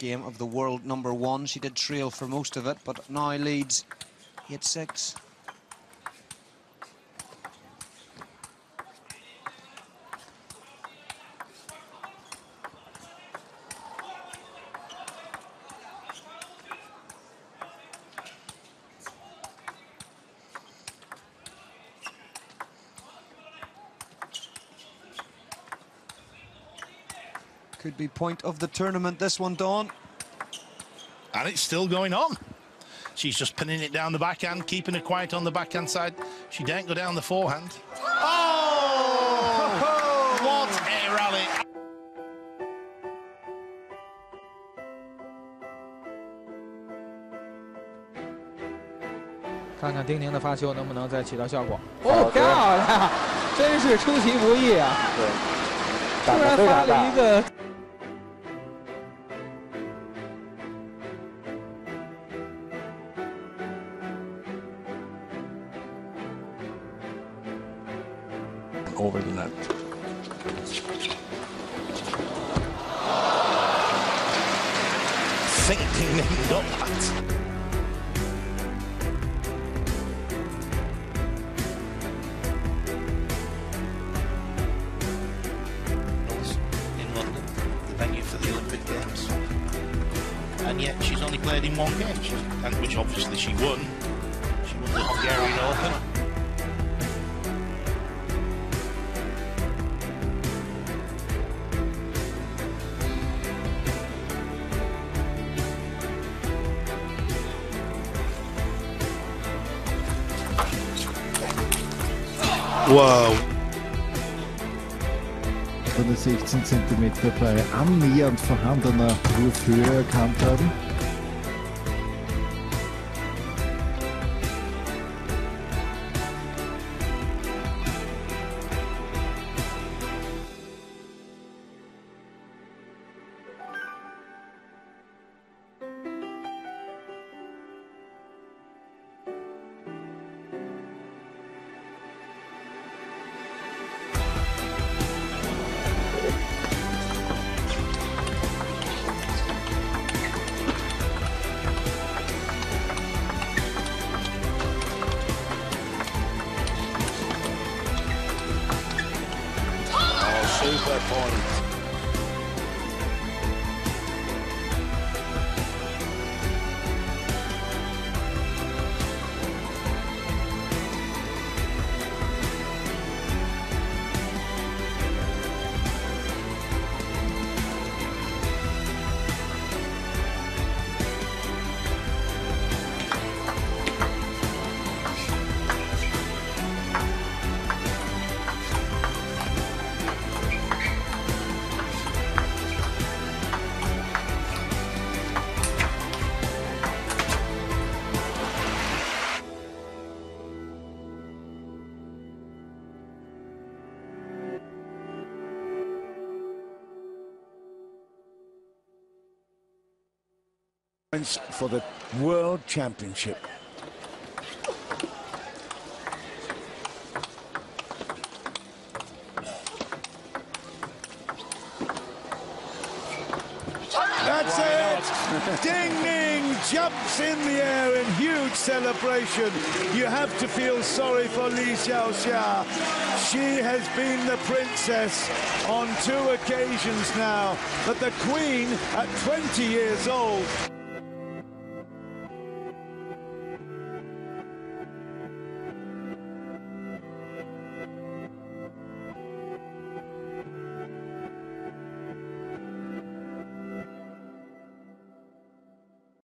game of the world number one. She did trail for most of it, but now leads 8-6. Could be point of the tournament, this one, Dawn. And it's still going on. She's just pinning it down the backhand, keeping it quiet on the backhand side. She don't go down the forehand. Oh! what a rally! 看看丁宁的发球能不能再起到效果。哦，漂亮，真是出其不意啊！对，突然发了一个。 over the net. Thinking they. In London, the venue for the Olympic Games. And yet she's only played in one game, and which obviously she won. She won the Hungarian Open. Wow. Von der 16 cm bei annähernd vorhandener Wurfhöhe erkannt haben. Super point. For the World Championship. That's it! Ding Ning jumps in the air in huge celebration. You have to feel sorry for Li Xiaoxia. She has been the princess on two occasions now, but the queen at 20 years old